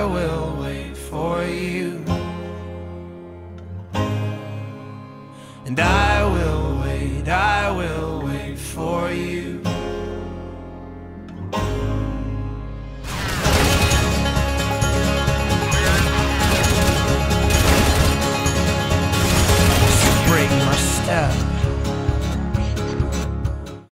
I will wait for you. And I will wait, I will wait for you.